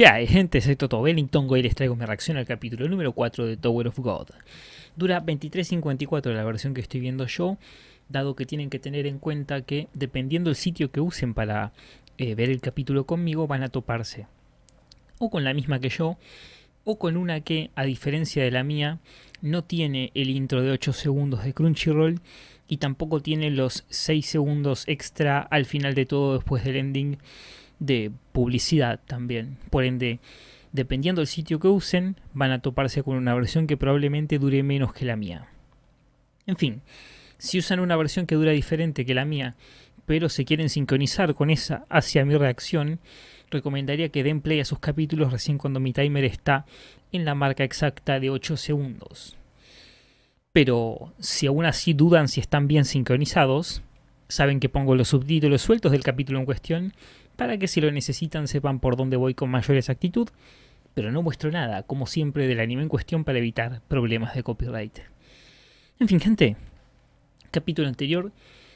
¿Qué hay, gente? Soy Toto Bellington y les traigo mi reacción al capítulo número 4 de Tower of God. Dura 23.54 la versión que estoy viendo yo, dado que tienen que tener en cuenta que dependiendo del sitio que usen para eh, ver el capítulo conmigo, van a toparse o con la misma que yo, o con una que, a diferencia de la mía, no tiene el intro de 8 segundos de Crunchyroll y tampoco tiene los 6 segundos extra al final de todo después del ending de publicidad también. Por ende, dependiendo del sitio que usen, van a toparse con una versión que probablemente dure menos que la mía. En fin, si usan una versión que dura diferente que la mía, pero se quieren sincronizar con esa hacia mi reacción, recomendaría que den play a sus capítulos recién cuando mi timer está en la marca exacta de 8 segundos. Pero si aún así dudan si están bien sincronizados, saben que pongo los subtítulos sueltos del capítulo en cuestión para que si lo necesitan sepan por dónde voy con mayor exactitud, pero no muestro nada, como siempre, del anime en cuestión para evitar problemas de copyright. En fin, gente, capítulo anterior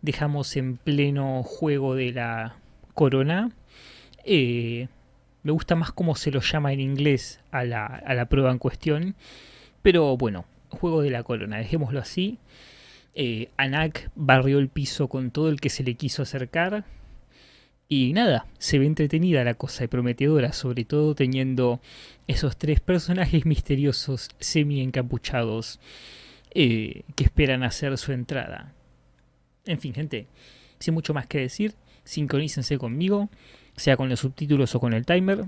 dejamos en pleno juego de la corona. Eh, me gusta más cómo se lo llama en inglés a la, a la prueba en cuestión, pero bueno, juego de la corona, dejémoslo así. Eh, Anak barrió el piso con todo el que se le quiso acercar. Y nada, se ve entretenida la cosa y prometedora, sobre todo teniendo esos tres personajes misteriosos semi encapuchados eh, que esperan hacer su entrada. En fin, gente, sin mucho más que decir, sincronícense conmigo, sea con los subtítulos o con el timer.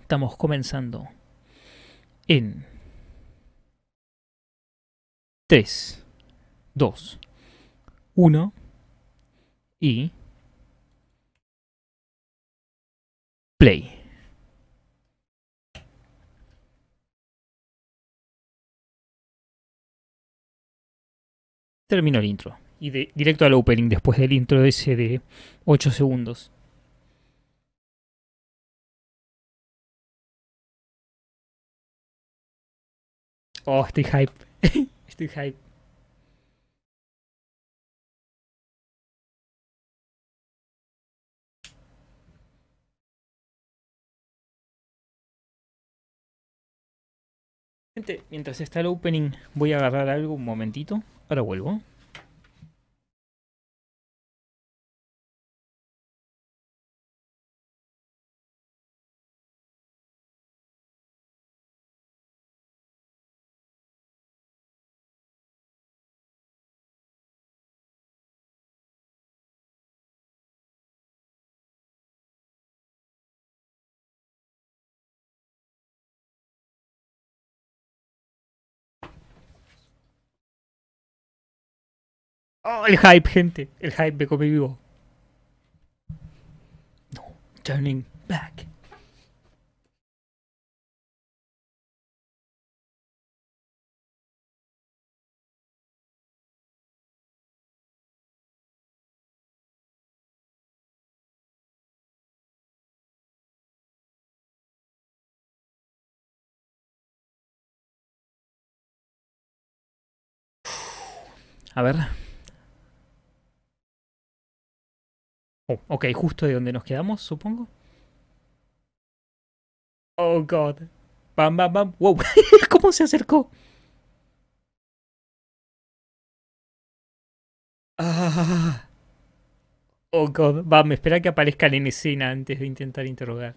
Estamos comenzando en 3, 2, 1 y... Termino el intro. Y de, directo al opening después del intro ese de 8 segundos. Oh, estoy hype. estoy hype. Mientras está el opening, voy a agarrar algo un momentito. Ahora vuelvo. Oh, el hype, gente. El hype me come vivo. No, turning back. A ver. Oh, ok, justo de donde nos quedamos, supongo. Oh, God. Bam, bam, bam. Wow. ¿Cómo se acercó? Ah. Oh, God. Va, me espera que aparezcan en escena antes de intentar interrogar.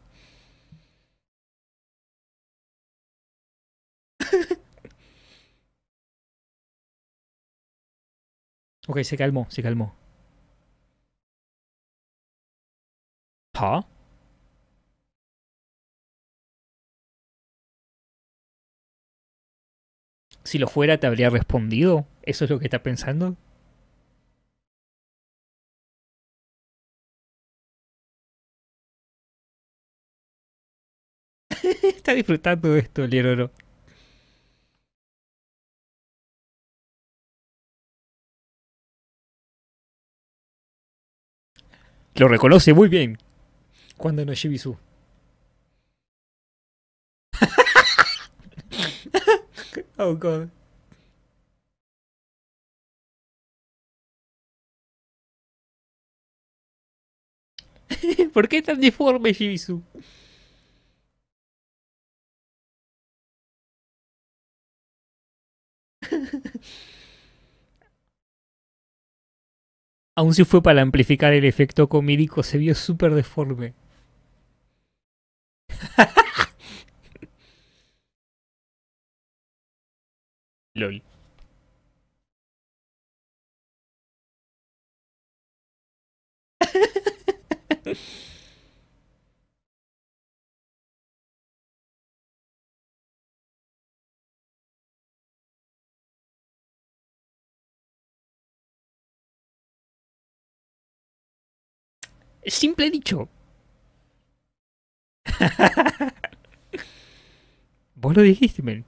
ok, se calmó, se calmó. Si lo fuera, te habría respondido. ¿Eso es lo que está pensando? está disfrutando de esto, el Lo reconoce muy bien cuando no es Shibisu. oh god. ¿Por qué tan deforme Shibisu? Aún si fue para amplificar el efecto comédico, se vio súper deforme. LOL. Simple dicho. Vos lo dijiste, men.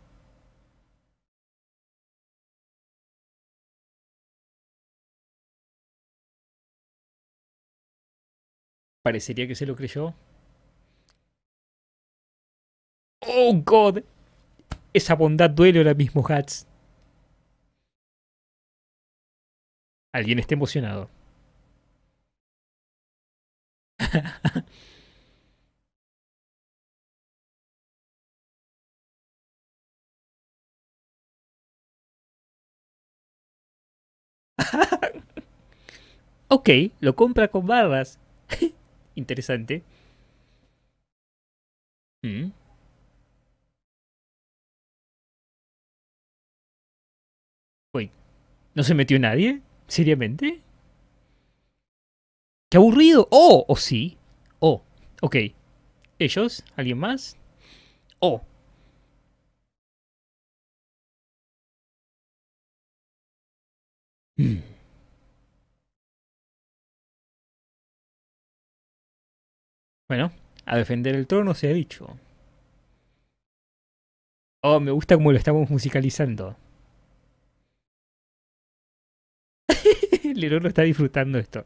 Parecería que se lo creyó. Oh, God. Esa bondad duele ahora mismo, Hats. Alguien está emocionado. ok, lo compra con barras. Interesante. Mm. Uy, ¿no se metió nadie? ¿Seriamente? ¡Qué aburrido! ¡Oh! ¿O sí? ¡Oh! Ok. ¿Ellos? ¿Alguien más? ¡Oh! Mm. Bueno, a defender el trono se ha dicho. Oh, me gusta cómo lo estamos musicalizando. Leroy lo está disfrutando esto.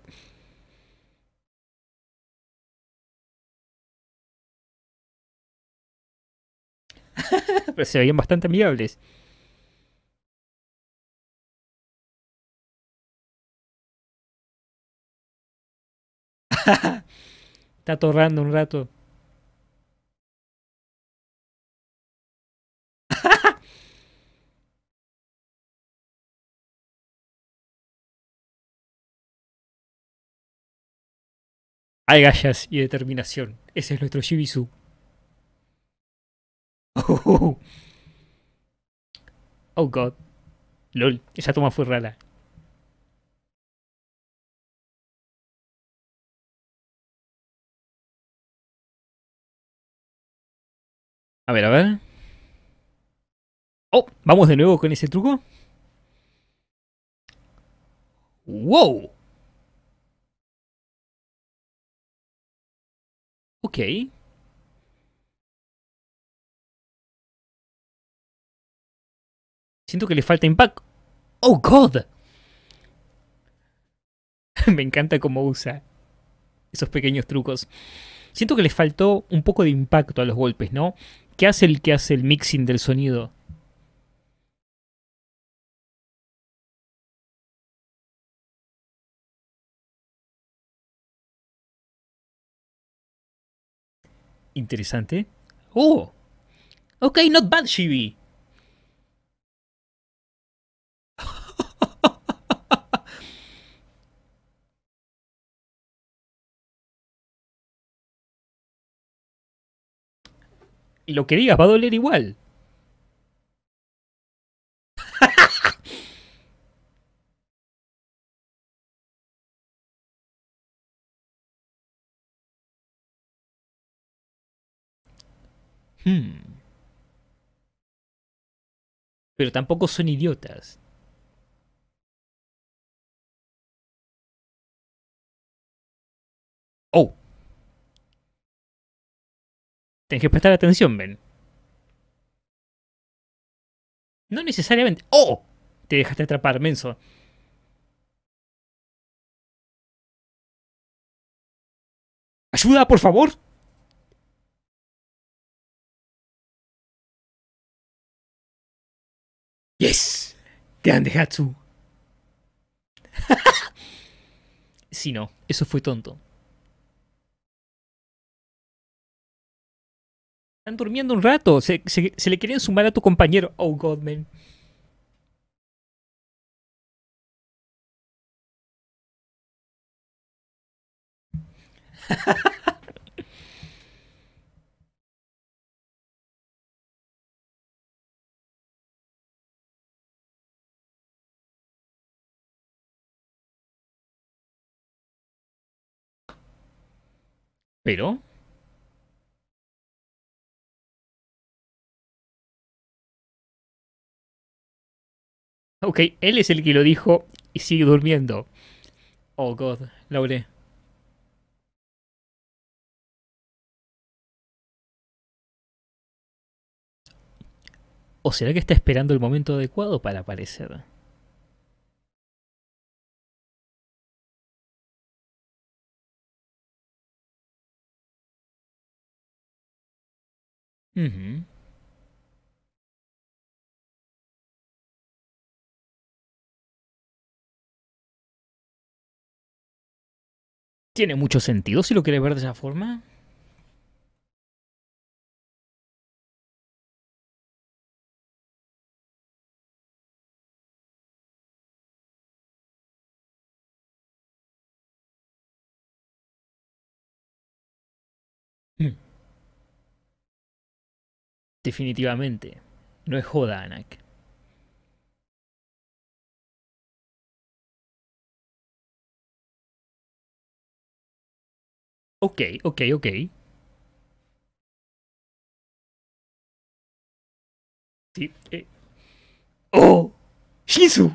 Pero se veían bastante amigables. Está atorrando un rato. Hay gallas y determinación. Ese es nuestro Shibisu. Oh, oh god. LOL, esa toma fue rara. A ver, a ver. Oh, vamos de nuevo con ese truco. ¡Wow! Ok. Siento que le falta impacto. ¡Oh, God! Me encanta cómo usa esos pequeños trucos. Siento que le faltó un poco de impacto a los golpes, ¿no? ¿Qué hace el que hace el mixing del sonido? Interesante. ¡Oh! Ok, not bad, Shibi. lo que digas va a doler igual. hmm. Pero tampoco son idiotas. Oh. Tienes que prestar atención, Ben. No necesariamente. ¡Oh! Te dejaste atrapar, menso. ¡Ayuda, por favor! ¡Yes! Grande Hatsu. si no, eso fue tonto. Están durmiendo un rato. Se, se, le querían sumar a tu compañero. Oh, Godman. Pero... Ok, él es el que lo dijo y sigue durmiendo. Oh, God, Laure. ¿O será que está esperando el momento adecuado para aparecer? Ujú. Tiene mucho sentido si lo quieres ver de esa forma. Hmm. Definitivamente. No es joda, Anak. Ok, ok, ok. Sí. Eh. ¡Oh! ¡Shinsu!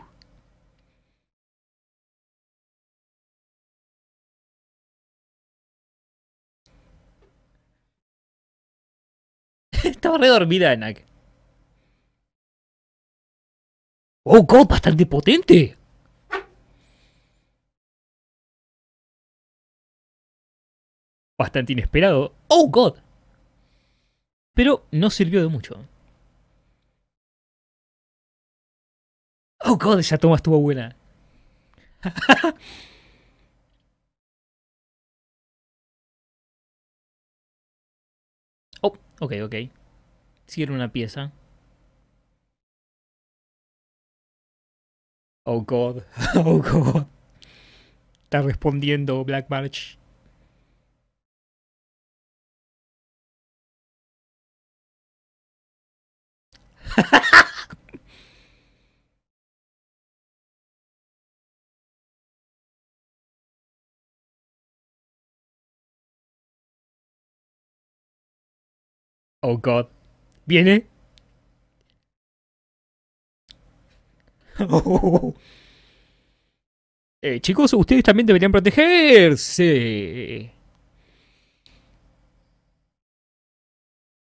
Estaba re dormida, Anak. ¡Oh, God! ¡Bastante potente! Bastante inesperado. ¡Oh, God! Pero no sirvió de mucho. ¡Oh, God! Esa toma estuvo buena. oh, ok, ok. Siguieron una pieza. Oh, God. Oh, God. Está respondiendo Black March. oh God. ¿Viene? Eh, chicos, ustedes también deberían protegerse.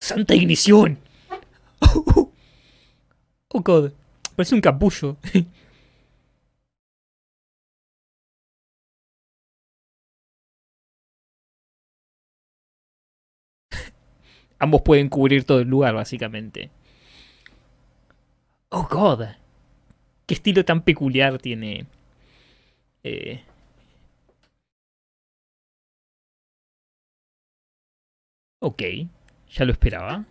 Santa ignición. Oh God. Parece un capullo. Ambos pueden cubrir todo el lugar, básicamente. Oh God. Qué estilo tan peculiar tiene. Eh... Ok, ya lo esperaba.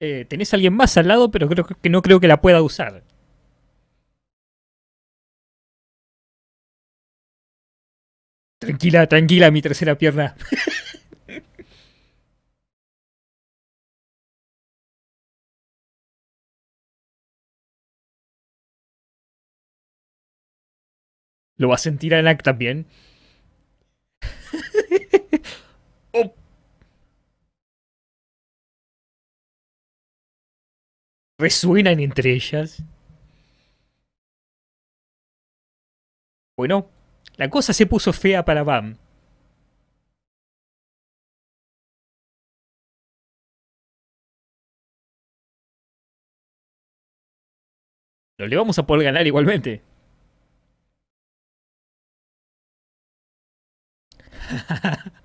Eh, tenés a alguien más al lado, pero creo que no creo que la pueda usar. Tranquila, tranquila, mi tercera pierna. ¿Lo va a sentir Anak también? Resuenan entre ellas. Bueno, la cosa se puso fea para Bam. No le vamos a poder ganar igualmente.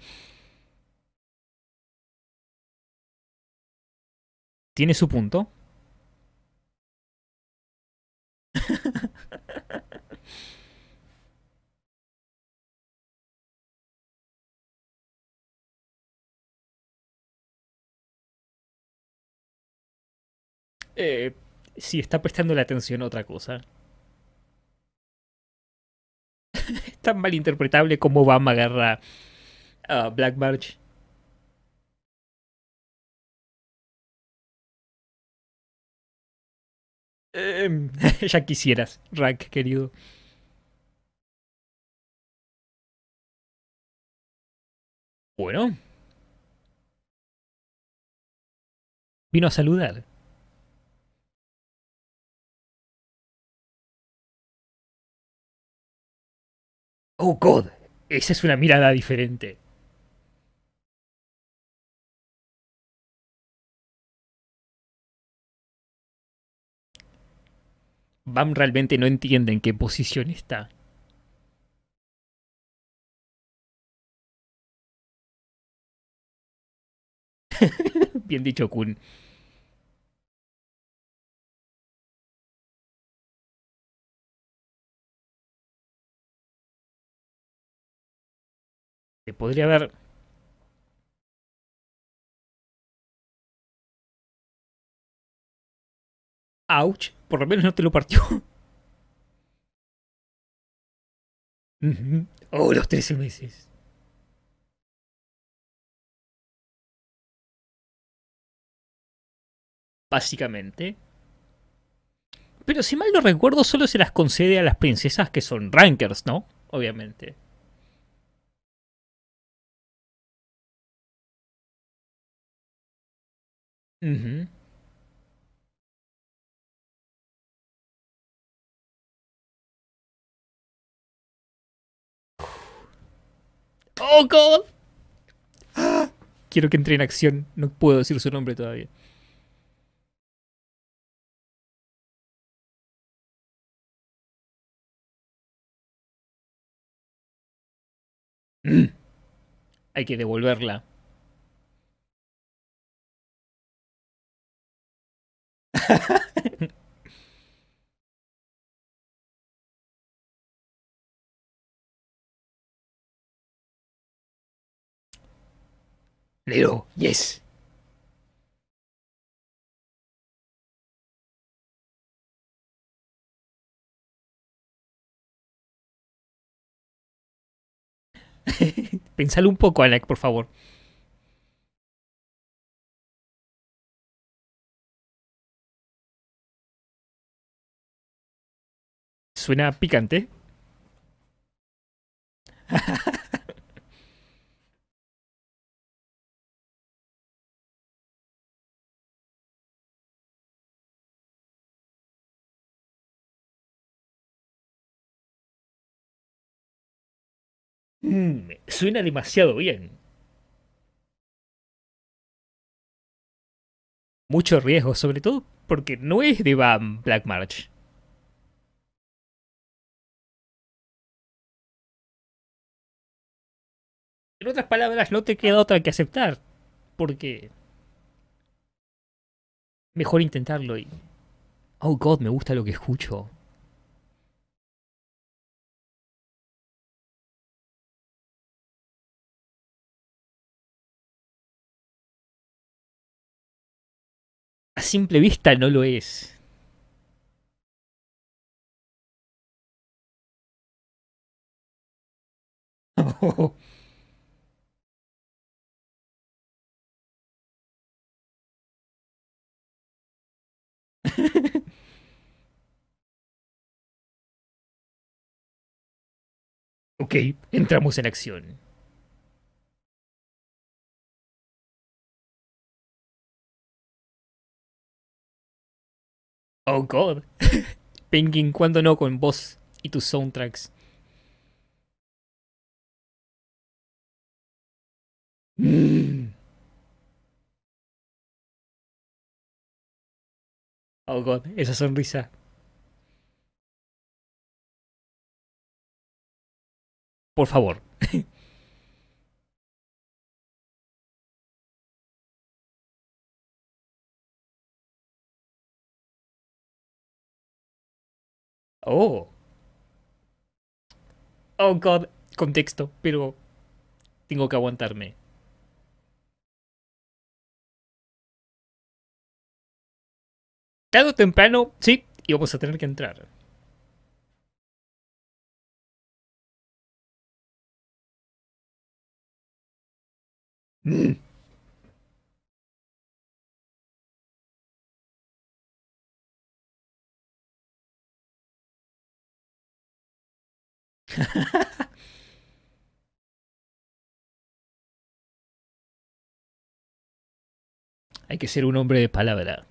Tiene su punto. Eh, si está prestando la atención a otra cosa. es tan malinterpretable como Obama agarra a Black March. Em, ya quisieras, Rack, querido. Bueno. Vino a saludar. Oh, God. Esa es una mirada diferente. Bam realmente no entiende en qué posición está. Bien dicho, Kun. Podría haber... Ouch, por lo menos no te lo partió. oh, los 13 meses. Básicamente. Pero si mal no recuerdo, solo se las concede a las princesas que son rankers, ¿no? Obviamente. ¡Oh, God! Quiero que entre en acción. No puedo decir su nombre todavía. Hay que devolverla. Leo, yes. Pensalo un poco, Alec, por favor. Suena picante. Mm, suena demasiado bien. Mucho riesgo, sobre todo porque no es de Bam Black March. En otras palabras, no te queda otra que aceptar. Porque... Mejor intentarlo y... Oh God, me gusta lo que escucho. A simple vista no lo es. ok, entramos en acción. Oh god. Penguin, ¿cuándo no con voz y tus soundtracks? Mm. Oh god, esa sonrisa. Por favor. Oh. Oh god, contexto, pero tengo que aguantarme. Tarde temprano, sí, íbamos a tener que entrar. Hay que ser un hombre de palabra.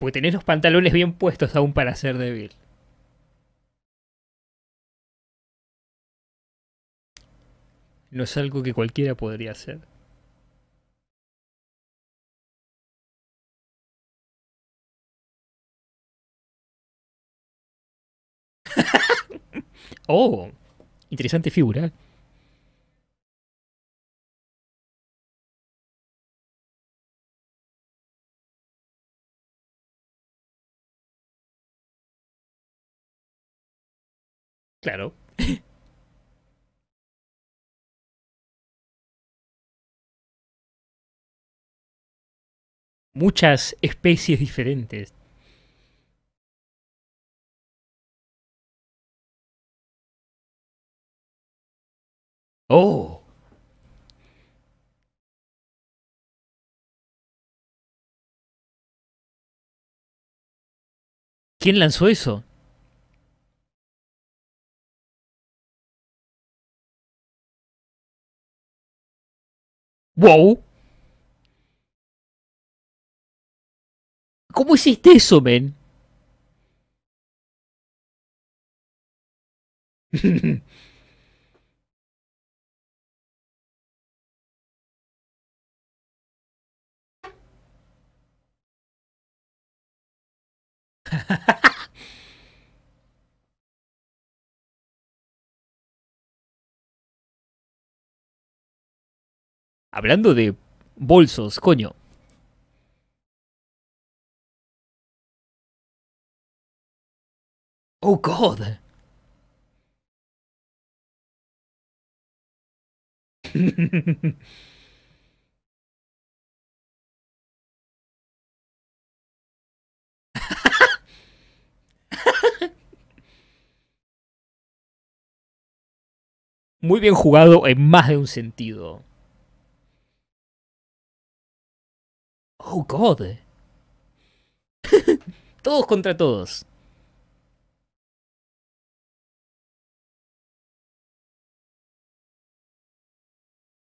Porque tenés los pantalones bien puestos aún para ser débil. No es algo que cualquiera podría hacer. oh, interesante figura. Claro. Muchas especies diferentes. Oh. ¿Quién lanzó eso? ¡Wow! ¿Cómo hiciste eso, men? Hablando de bolsos, coño. Oh God. Muy bien jugado en más de un sentido. Oh, God. todos contra todos.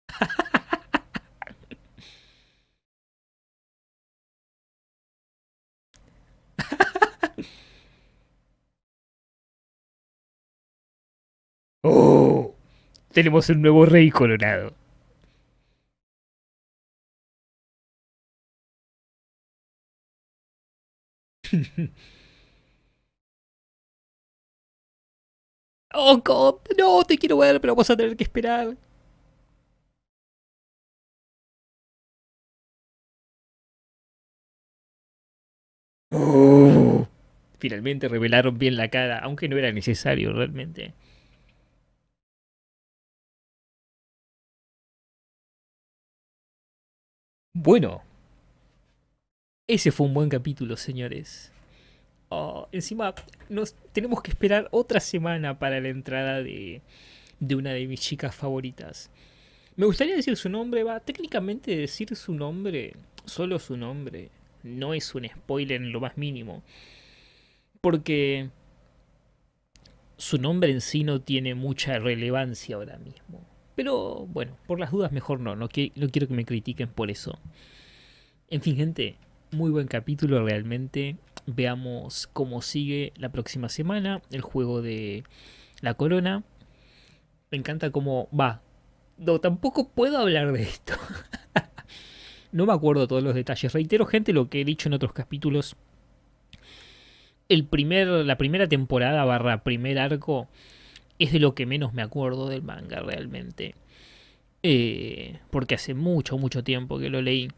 oh, tenemos un nuevo rey coronado. oh, God, no, te quiero ver, pero vamos a tener que esperar. Oh. finalmente revelaron bien la cara, aunque no era necesario realmente. Bueno, ese fue un buen capítulo, señores. Oh, encima, nos tenemos que esperar otra semana para la entrada de, de una de mis chicas favoritas. Me gustaría decir su nombre, va. Técnicamente decir su nombre, solo su nombre, no es un spoiler en lo más mínimo. Porque su nombre en sí no tiene mucha relevancia ahora mismo. Pero bueno, por las dudas mejor no, no, no quiero que me critiquen por eso. En fin, gente, muy buen capítulo realmente. Veamos cómo sigue la próxima semana el juego de la corona. Me encanta cómo va. No, tampoco puedo hablar de esto. No me acuerdo todos los detalles. Reitero, gente, lo que he dicho en otros capítulos. El primer, la primera temporada barra primer arco es de lo que menos me acuerdo del manga realmente. Eh, porque hace mucho, mucho tiempo que lo leí.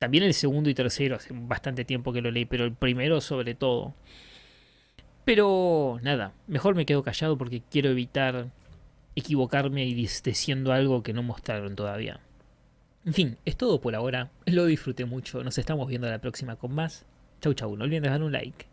También el segundo y tercero hace bastante tiempo que lo leí, pero el primero sobre todo. Pero nada, mejor me quedo callado porque quiero evitar equivocarme y diciendo algo que no mostraron todavía. En fin, es todo por ahora. Lo disfruté mucho. Nos estamos viendo la próxima con más. Chau chau, no olviden dejar un like.